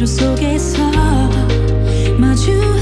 미로 속에서 마주